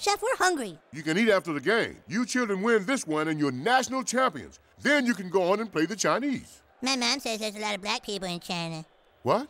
Chef, we're hungry. You can eat after the game. You children win this one and you're national champions. Then you can go on and play the Chinese. My mom says there's a lot of black people in China. What?